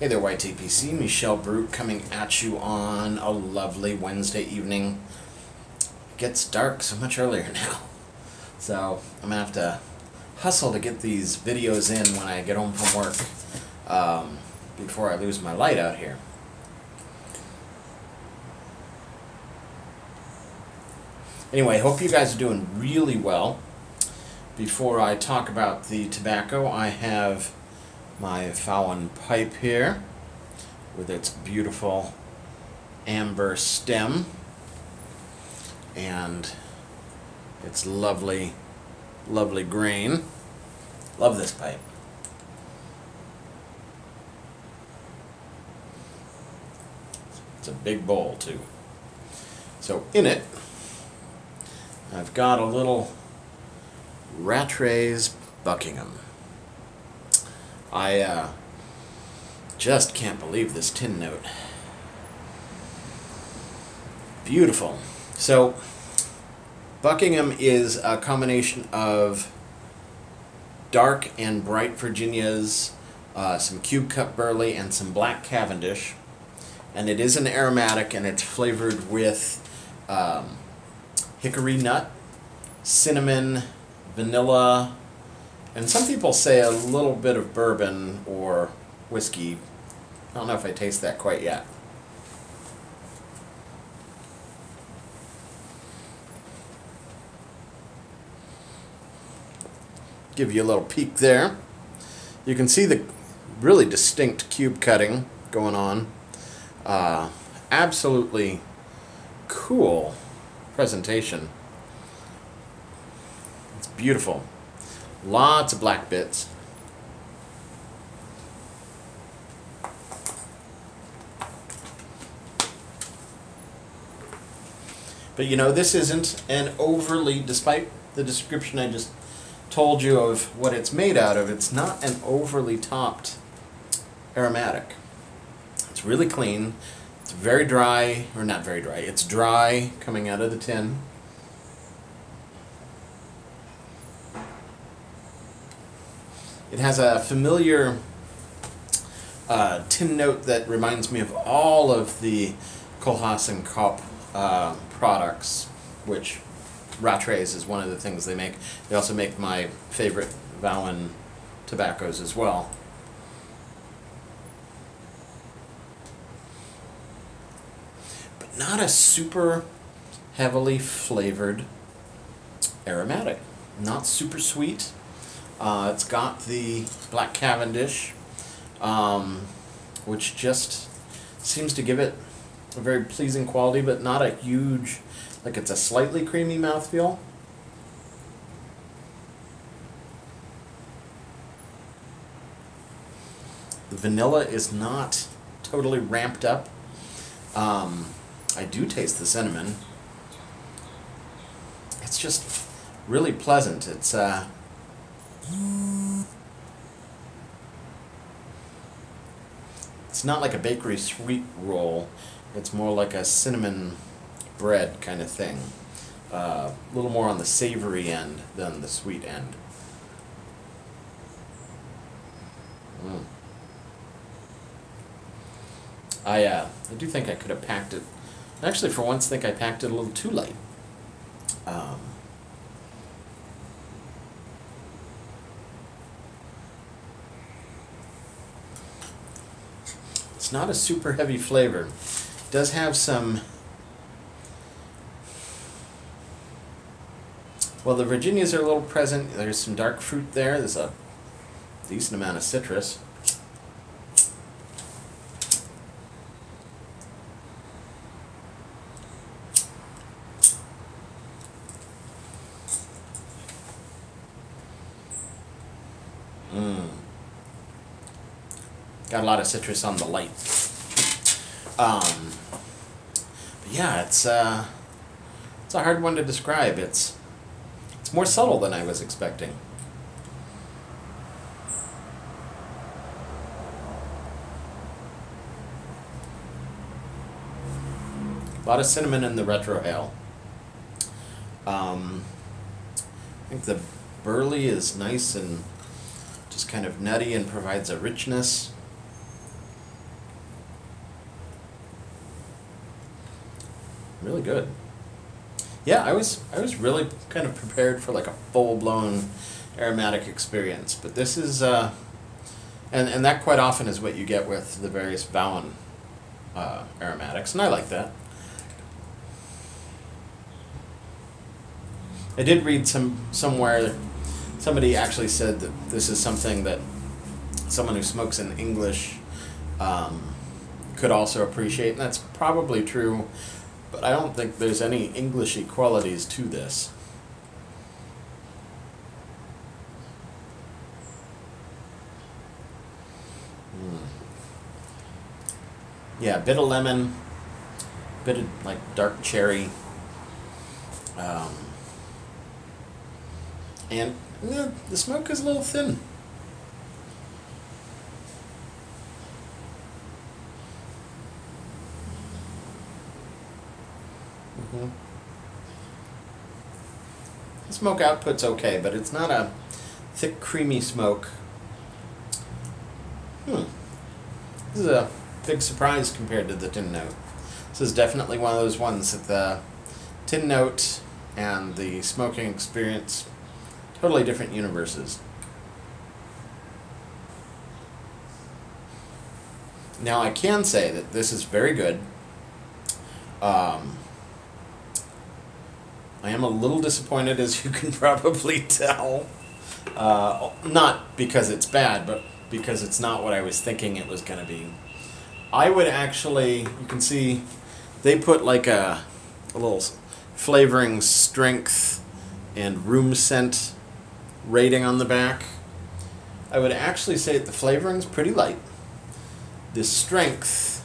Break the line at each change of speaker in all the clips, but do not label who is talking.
Hey there, YTPC. Michel Baruch coming at you on a lovely Wednesday evening. It gets dark so much earlier now. So I'm going to have to hustle to get these videos in when I get home from work um, before I lose my light out here. Anyway, hope you guys are doing really well. Before I talk about the tobacco, I have my Fallon pipe here with its beautiful amber stem and its lovely, lovely grain. Love this pipe. It's a big bowl too. So in it, I've got a little Rattray Buckingham. I uh, just can't believe this tin note. Beautiful. So, Buckingham is a combination of dark and bright Virginias, uh, some cube cut burley, and some black Cavendish. And it is an aromatic, and it's flavored with um, hickory nut, cinnamon, vanilla, and some people say a little bit of bourbon or whiskey. I don't know if I taste that quite yet. Give you a little peek there. You can see the really distinct cube cutting going on. Uh, absolutely cool presentation. It's beautiful. Lots of black bits. But you know, this isn't an overly, despite the description I just told you of what it's made out of, it's not an overly topped aromatic. It's really clean. It's very dry, or not very dry, it's dry coming out of the tin. It has a familiar uh, tin note that reminds me of all of the Kohlhase and Kopp uh, products, which Rattray's is one of the things they make. They also make my favorite Vauen tobaccos as well. But not a super heavily flavored aromatic. Not super sweet. Uh, it's got the Black Cavendish, um, which just seems to give it a very pleasing quality, but not a huge, like it's a slightly creamy mouthfeel. The vanilla is not totally ramped up. Um, I do taste the cinnamon. It's just really pleasant. It's uh, it's not like a bakery sweet roll. It's more like a cinnamon bread kind of thing. Uh, a little more on the savory end than the sweet end. Mm. I uh, I do think I could have packed it. Actually, for once, think I packed it a little too light. Um, It's not a super heavy flavor. It does have some. Well, the Virginias are a little present. There's some dark fruit there. There's a decent amount of citrus. Got a lot of citrus on the light. Um, but yeah, it's uh, it's a hard one to describe. It's it's more subtle than I was expecting. A lot of cinnamon in the retrohale. Um, I think the burley is nice and just kind of nutty and provides a richness. Really good. Yeah, I was I was really kind of prepared for like a full blown aromatic experience, but this is uh, and and that quite often is what you get with the various Vauen uh, aromatics, and I like that. I did read some somewhere somebody actually said that this is something that someone who smokes in English um, could also appreciate, and that's probably true. But I don't think there's any Englishy qualities to this. Mm. Yeah, bit of lemon, bit of like dark cherry, um, and yeah, the smoke is a little thin. Mm-hmm. The smoke output's okay, but it's not a thick, creamy smoke. Hmm. This is a big surprise compared to the tin note. This is definitely one of those ones that the tin note and the smoking experience totally different universes. Now I can say that this is very good. Um, I am a little disappointed, as you can probably tell. Uh, not because it's bad, but because it's not what I was thinking it was going to be. I would actually, you can see, they put like a, a little flavoring strength and room scent rating on the back. I would actually say that the flavoring's pretty light. The strength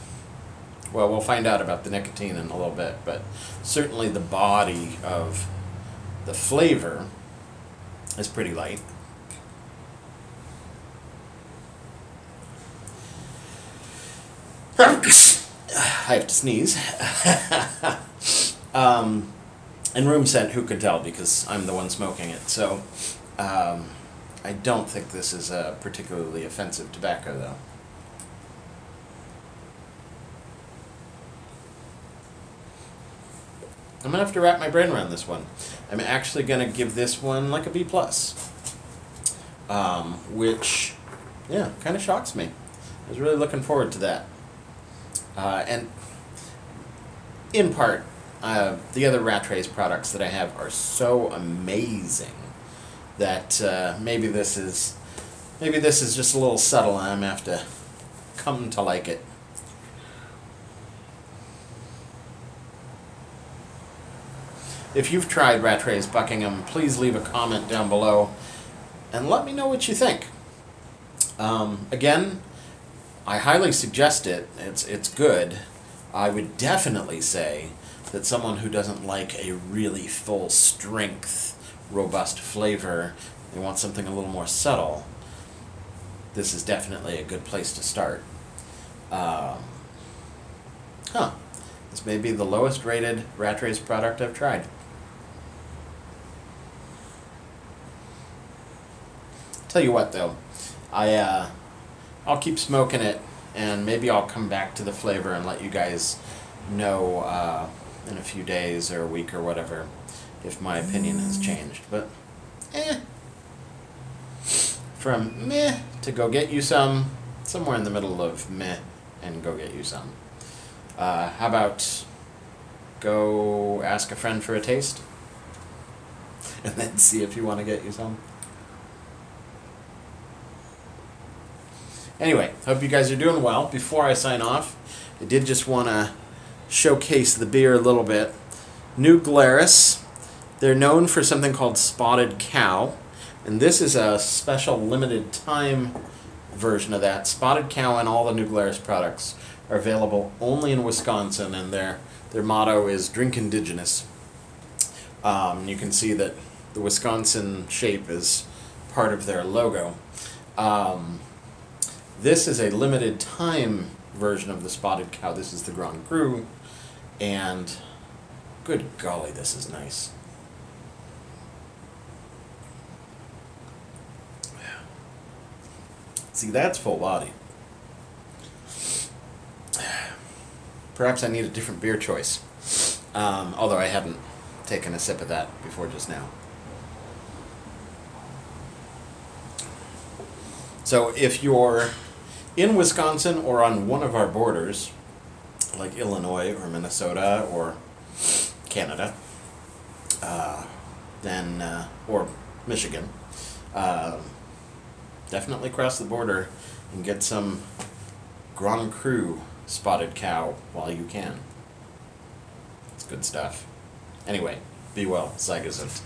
well, we'll find out about the nicotine in a little bit, but certainly the body of the flavor is pretty light. I have to sneeze. um, and room scent, who could tell because I'm the one smoking it. So um, I don't think this is a particularly offensive tobacco, though. I'm gonna have to wrap my brain around this one. I'm actually gonna give this one like a B plus, um, which, yeah, kind of shocks me. I was really looking forward to that, uh, and in part, uh, the other Rattray's products that I have are so amazing that uh, maybe this is maybe this is just a little subtle, and I'm gonna have to come to like it. If you've tried Rattray's Buckingham, please leave a comment down below and let me know what you think. Um, again, I highly suggest it. It's, it's good. I would definitely say that someone who doesn't like a really full strength, robust flavor, they want something a little more subtle, this is definitely a good place to start. Um, huh. This may be the lowest rated Rattray's product I've tried. Tell you what though, I uh, I'll keep smoking it, and maybe I'll come back to the flavor and let you guys know uh, in a few days or a week or whatever if my opinion has changed. But eh, from meh to go get you some, somewhere in the middle of meh and go get you some. Uh, how about go ask a friend for a taste? And then see if you want to get you some. Anyway, hope you guys are doing well. Before I sign off, I did just want to showcase the beer a little bit. New Glarus. They're known for something called Spotted Cow, and this is a special limited time version of that. Spotted Cow and all the New Glarus products are available only in Wisconsin, and their their motto is "Drink Indigenous." Um, you can see that the Wisconsin shape is part of their logo. Um, this is a limited time version of the Spotted Cow. This is the Grand Cru, and good golly, this is nice. See, that's full body. Perhaps I need a different beer choice. Um, although I hadn't taken a sip of that before just now. So if you're in Wisconsin or on one of our borders, like Illinois or Minnesota or Canada, uh, then uh, or Michigan, uh, definitely cross the border and get some Grand Cru spotted cow while you can. It's good stuff. Anyway, be well, Zygazint.